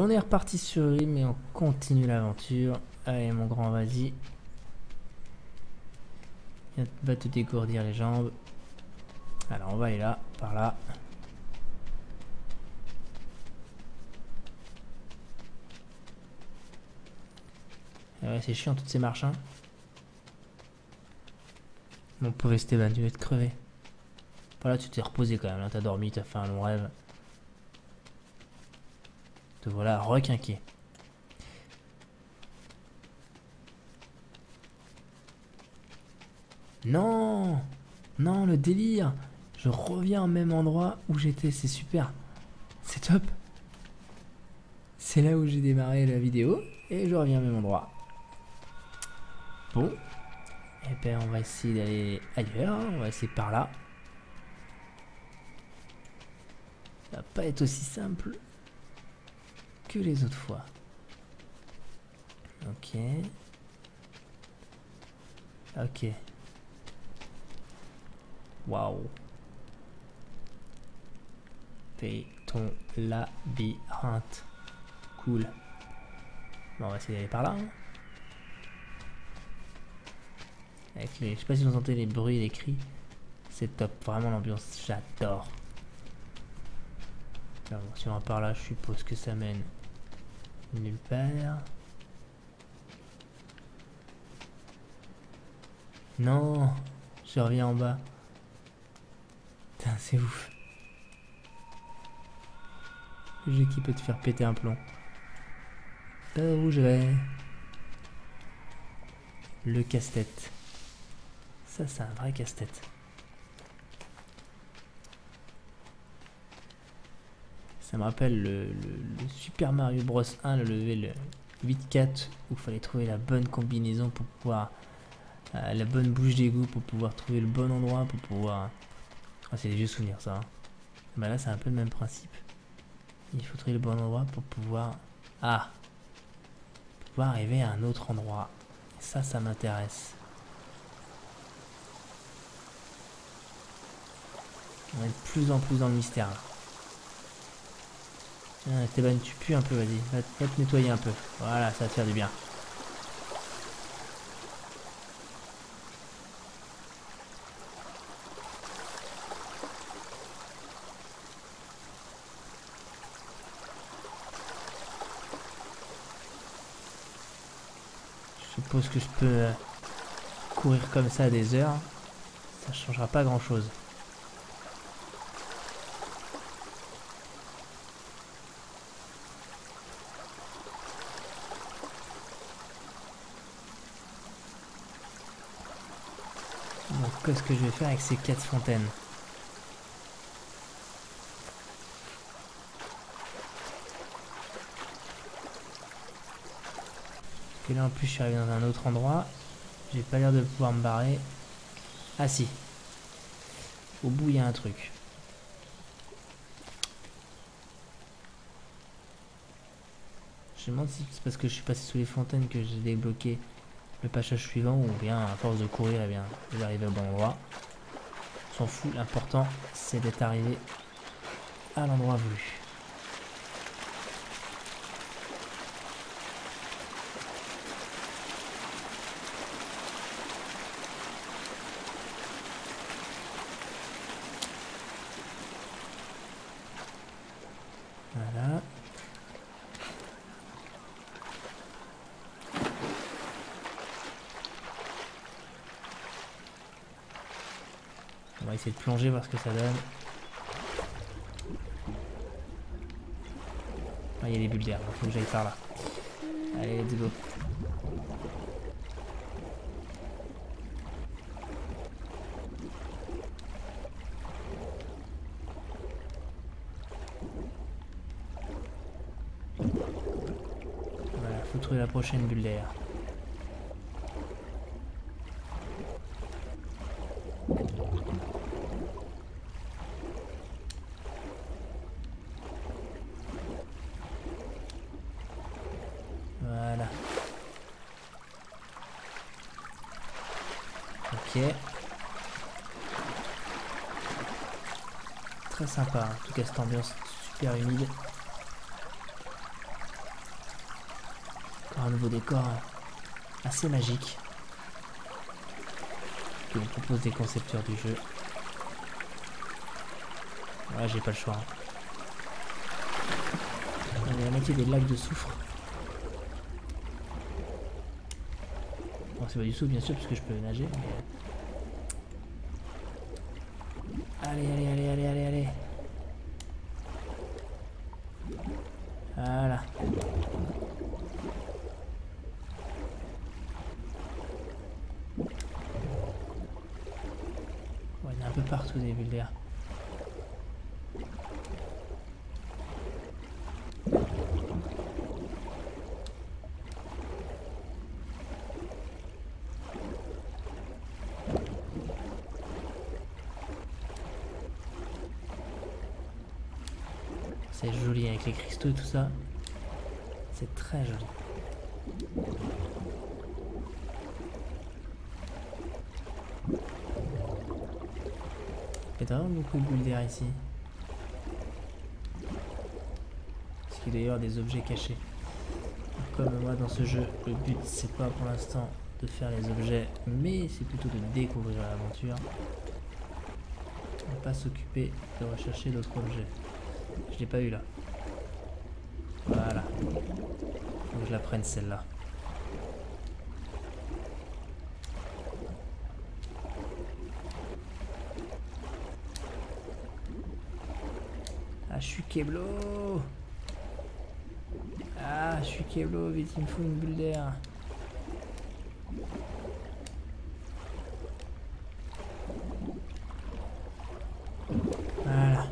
On est reparti sur Rim mais on continue l'aventure. Allez mon grand, vas-y. Va te dégourdir les jambes. Alors on va aller là, par là. Ah ouais, c'est chiant toutes ces marches. Hein. Mon pauvre Esteban, tu vas être crevé. Voilà, tu t'es reposé quand même, là, t'as dormi, t'as fait un long rêve. Te voilà requinqué. Non Non, le délire Je reviens au même endroit où j'étais, c'est super. C'est top. C'est là où j'ai démarré la vidéo et je reviens au même endroit. Bon. Et eh ben on va essayer d'aller ailleurs, on va essayer par là. Ça va pas être aussi simple que les autres fois. Ok. Ok. Waouh. Fais ton labyrinthe. Cool. Bon, on va essayer d'aller par là. Hein. Avec les... Je sais pas si vous entendez les bruits les cris. C'est top. Vraiment l'ambiance, j'adore. si on va par là, je suppose que ça mène nulle part. Non, je reviens en bas. Putain, c'est ouf. Le jeu qui peut te faire péter un plomb. où je vais Le casse-tête. Ça, c'est un vrai casse-tête. Ça me rappelle le, Super Mario Bros 1, le level 8-4, où il fallait trouver la bonne combinaison pour pouvoir... Euh, la bonne bouche d'égout pour pouvoir trouver le bon endroit, pour pouvoir... Ah, c'est des vieux souvenirs, ça. Hein. Bah là, c'est un peu le même principe. Il faut trouver le bon endroit pour pouvoir... Ah Pouvoir arriver à un autre endroit. ça, ça m'intéresse. On est de plus en plus dans le mystère. Ah, Esteban, tu pues un peu, vas-y. Va, te nettoyer un peu. Voilà, ça va te faire du bien. Je suppose que je peux euh, courir comme ça des heures. Ça changera pas grand chose. Qu'est-ce que je vais faire avec ces quatre fontaines Et là en plus je suis arrivé dans un autre endroit. J'ai pas l'air de pouvoir me barrer. Ah si. Au bout il y a un truc. Je me demande si c'est parce que je suis passé sous les fontaines que j'ai débloqué le passage suivant ou bien à force de courir, et bien, j'arrive au bon endroit. S'en fout, l'important c'est d'être arrivé à l'endroit voulu. Essayer de plonger, voir ce que ça donne. Ah, il y a des bulles d'air, il faut que j'aille par là. Allez, let's go. Voilà, faut trouver la prochaine bulle d'air. Sympa, en tout cas cette ambiance super humide. Un nouveau décor assez magique que vous propose des concepteurs du jeu. Ouais, j'ai pas le choix. hein. On est à moitié des lacs de soufre. Bon, c'est pas du tout, bien sûr, parce que je peux nager. Allez, allez, allez, allez, allez, allez. Voilà. Ouais, il y en a un peu partout des bulles d'air. C'est joli avec les cristaux et tout ça. C'est très joli. Il y a vraiment beaucoup de d'air ici. Parce qu'il doit y avoir des objets cachés. Comme moi dans ce jeu, le but c'est pas pour l'instant de faire les objets, mais c'est plutôt de découvrir l'aventure. Pas s'occuper de rechercher d'autres objets. Je l'ai pas eu là. Voilà. Faut que je la prenne celle-là. Ah, je suis Keblo Ah, je suis Keblo, vite, il me faut une bulle d'air. Voilà.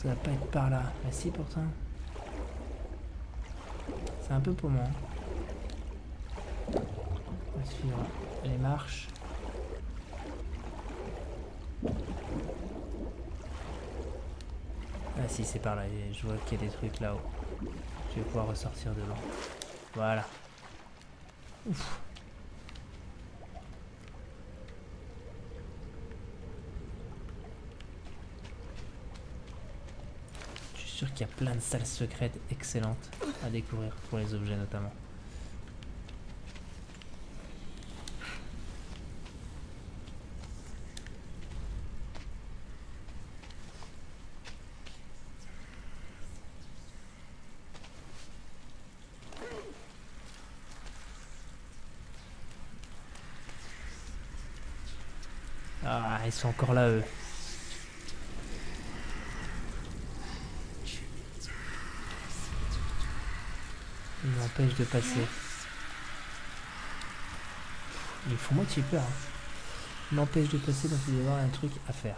Ça va pas être par là. Mais si, pourtant. C'est un peu paumant. On va suivre les marches. Ah si, c'est par là. Je vois qu'il y a des trucs là-haut. Je vais pouvoir ressortir devant. Voilà. Ouf. Sûr qu'il y a plein de salles secrètes excellentes à découvrir pour les objets notamment. Ah, ils sont encore là eux. Ils m'empêchent de passer. Ils font moitié peur. Hein. Ils m'empêchent de passer, donc il doit y avoir un truc à faire.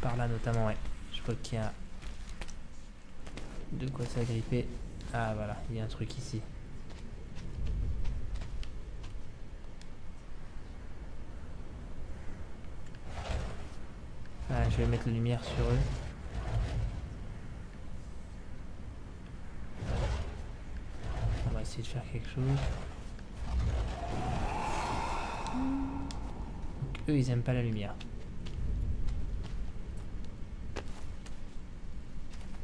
Par là notamment, ouais. Je vois qu'il y a de quoi s'agripper. Ah voilà, il y a un truc ici. Ah, je vais mettre la lumière sur eux. On va de faire quelque chose. Eux, ils aiment pas la lumière.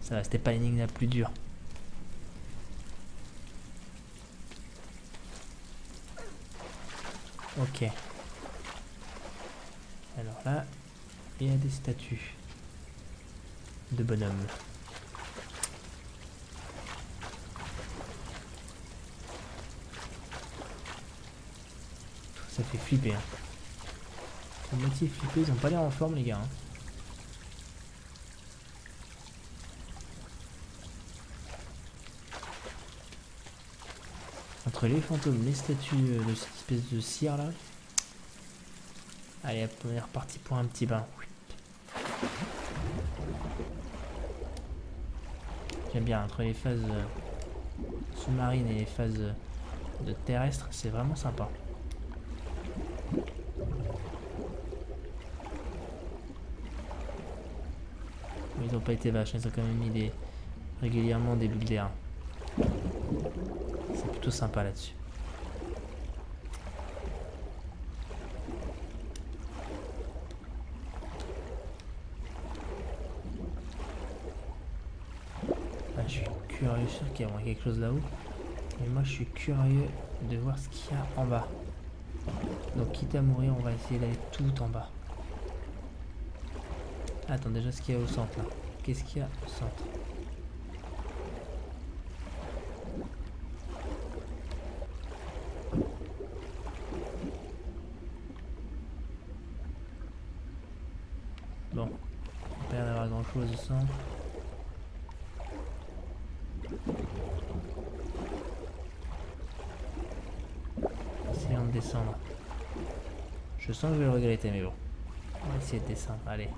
Ça va, c'était pas l'énigme la plus dure. Ok. Alors là, il y a des statues de bonhommes. Ça fait flipper. Hein. Moitié flippés, ils ont pas l'air en forme les gars. hein. Entre les fantômes, les statues euh, de cette espèce de cire là. Allez on est reparti pour un petit bain. J'aime bien entre les phases euh, sous-marines et les phases euh, de terrestre, c'est vraiment sympa. Ils ont pas été vaches, ils ont quand même mis des régulièrement des bulles d'air. C'est plutôt sympa là-dessus. Ah, je suis curieux, sûr qu'il y a quelque chose là-haut. Mais moi je suis curieux de voir ce qu'il y a en bas. Donc quitte à mourir, on va essayer d'aller tout en bas. Attends déjà ce qu'il y a au centre là. Qu'est-ce qu'il y a au centre Bon, pas l'air d'avoir grand chose au centre. Essayons de descendre. Je sens que je vais le regretter, mais bon. On va essayer de descendre, allez.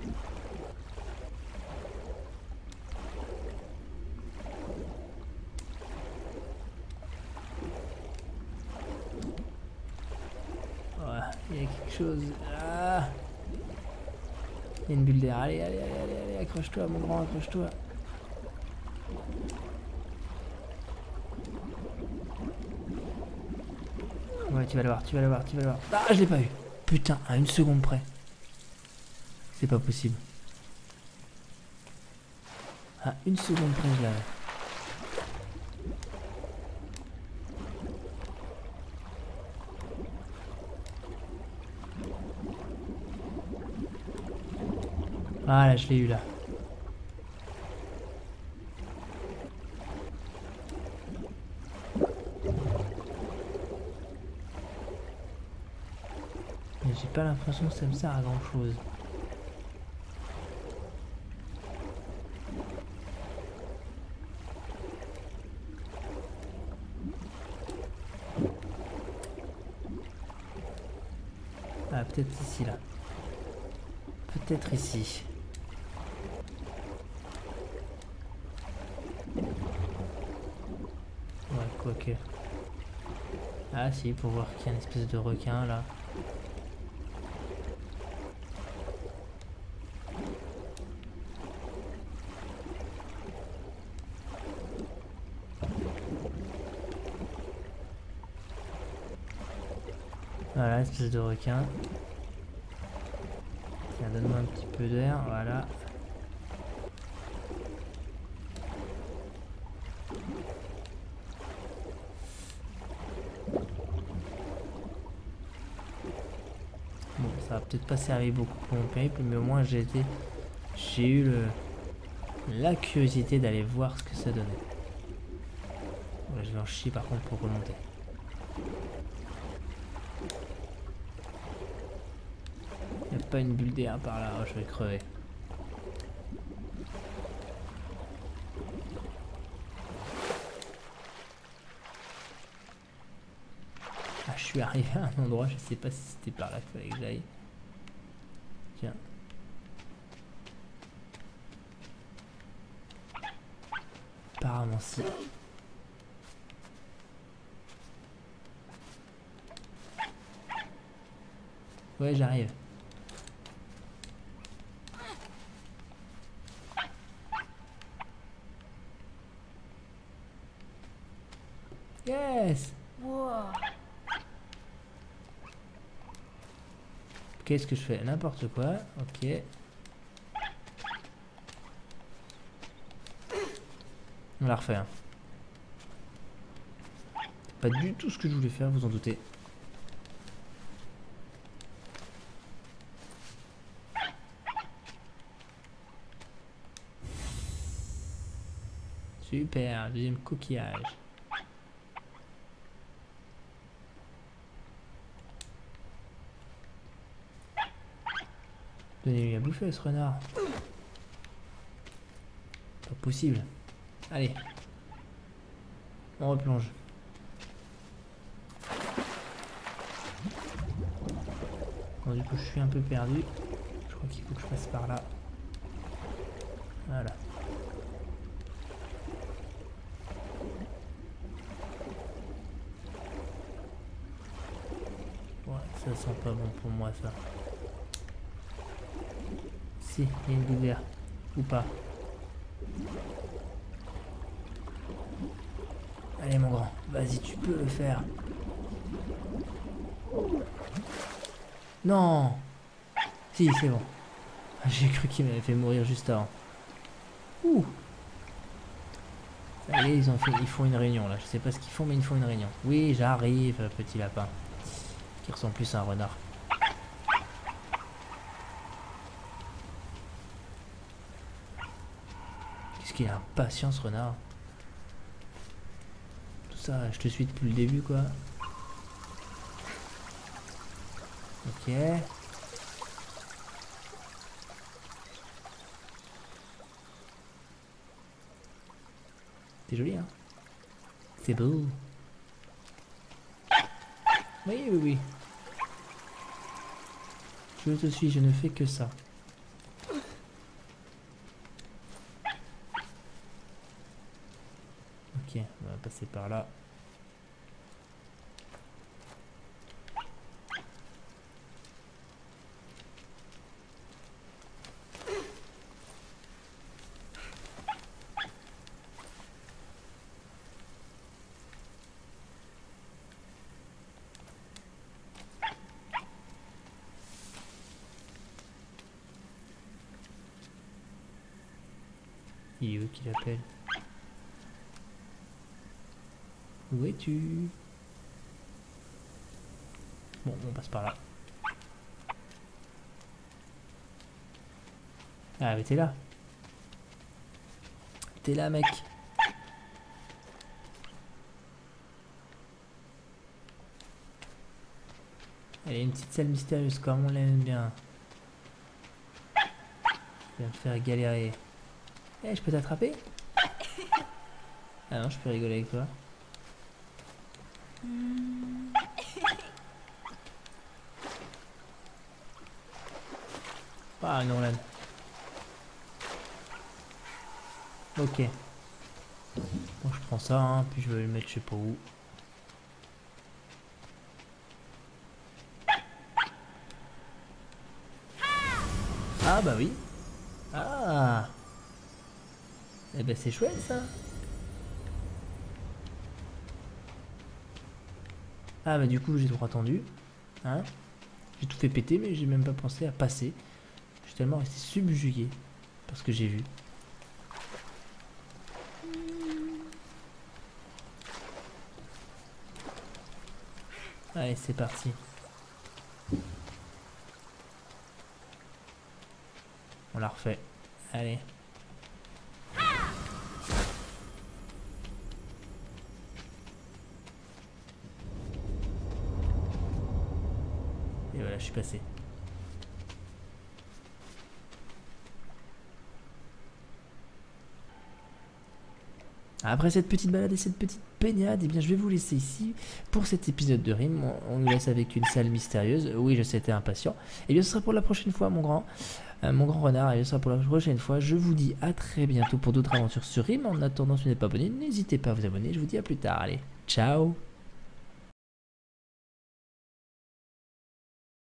Voilà, il y a quelque chose. Ah il y a une bulle d'air. Allez, allez, allez, allez, allez accroche-toi, mon grand, accroche-toi. Ouais, tu vas le voir, tu vas le voir, tu vas le voir. Ah, je l'ai pas eu. Putain, à une seconde près. C'est pas possible. À une seconde près, je l'avais. Ah là, je l'ai eu là. J'ai pas l'impression que ça me sert à grand chose. Ah, peut-être ici là. Peut-être ici. Ouais, Ah si, pour voir qu'il y a une espèce de requin là. Voilà, espèce de requin. Tiens, donne-moi un petit peu d'air, voilà. Bon, ça va peut-être pas servir beaucoup pour mon périple, mais au moins j'ai été... J'ai eu le... la curiosité d'aller voir ce que ça donnait. je vais en chier par contre pour remonter. pas une bulle d'air par là, je vais crever. Ah, je suis arrivé à un endroit, je sais pas si c'était par là qu'il fallait que j'aille. Tiens. Apparemment si. Ouais, j'arrive. Qu'est-ce que je fais? N'importe quoi. Ok. On la refait. Hein. Pas du tout ce que je voulais faire, vous en doutez. Super, deuxième coquillage. Donnez-lui à bouffer ce renard. Pas possible. Allez. On replonge. Du coup, je suis un peu perdu. Je crois qu'il faut que je passe par là. Voilà. Ouais, ça sent pas bon pour moi, ça. Si, il y a une lumière. Ou pas. Allez mon grand, vas-y, tu peux le faire. Non Si, c'est bon. J'ai cru qu'il m'avait fait mourir juste avant. Ouh Allez, ils, ont fait, ils font une réunion là. Je sais pas ce qu'ils font, mais ils font une réunion. Oui, j'arrive, petit lapin. Qui ressemble plus à un renard. Qu'est-ce qu'il a impatient ce renard Tout ça, je te suis depuis le début quoi. Ok. C'est joli, hein C'est beau. Oui, oui, oui. Je te suis, je ne fais que ça. On va passer par là. Il est où qui l'appelle Où es-tu? Bon, on passe par là. Ah, mais t'es là. T'es là, mec. Elle est une petite salle mystérieuse, comme on l'aime bien. Je vais me faire galérer. Eh, je peux t'attraper? Ah non, je peux rigoler avec toi. Ah, Nolan. Ok. Bon, je prends ça, hein, puis je vais le mettre je sais pas où. Ah bah oui. Ah. Eh ben c'est chouette ça. Ah bah du coup j'ai trop attendu. Hein j'ai tout fait péter mais j'ai même pas pensé à passer. Je suis tellement resté subjugué parce que j'ai vu. Allez c'est parti. On la refait. Allez. Je suis passé. Après cette petite balade et cette petite baignade, eh bien je vais vous laisser ici pour cet épisode de Rime. On, nous laisse avec une salle mystérieuse. Oui, je sais, t'es impatient. Et bien ce sera pour la prochaine fois, mon grand, euh, mon grand renard. Et ce sera pour la prochaine fois. Je vous dis à très bientôt pour d'autres aventures sur Rime. En attendant, si vous n'êtes pas abonné, n'hésitez pas à vous abonner. Je vous dis à plus tard. Allez, ciao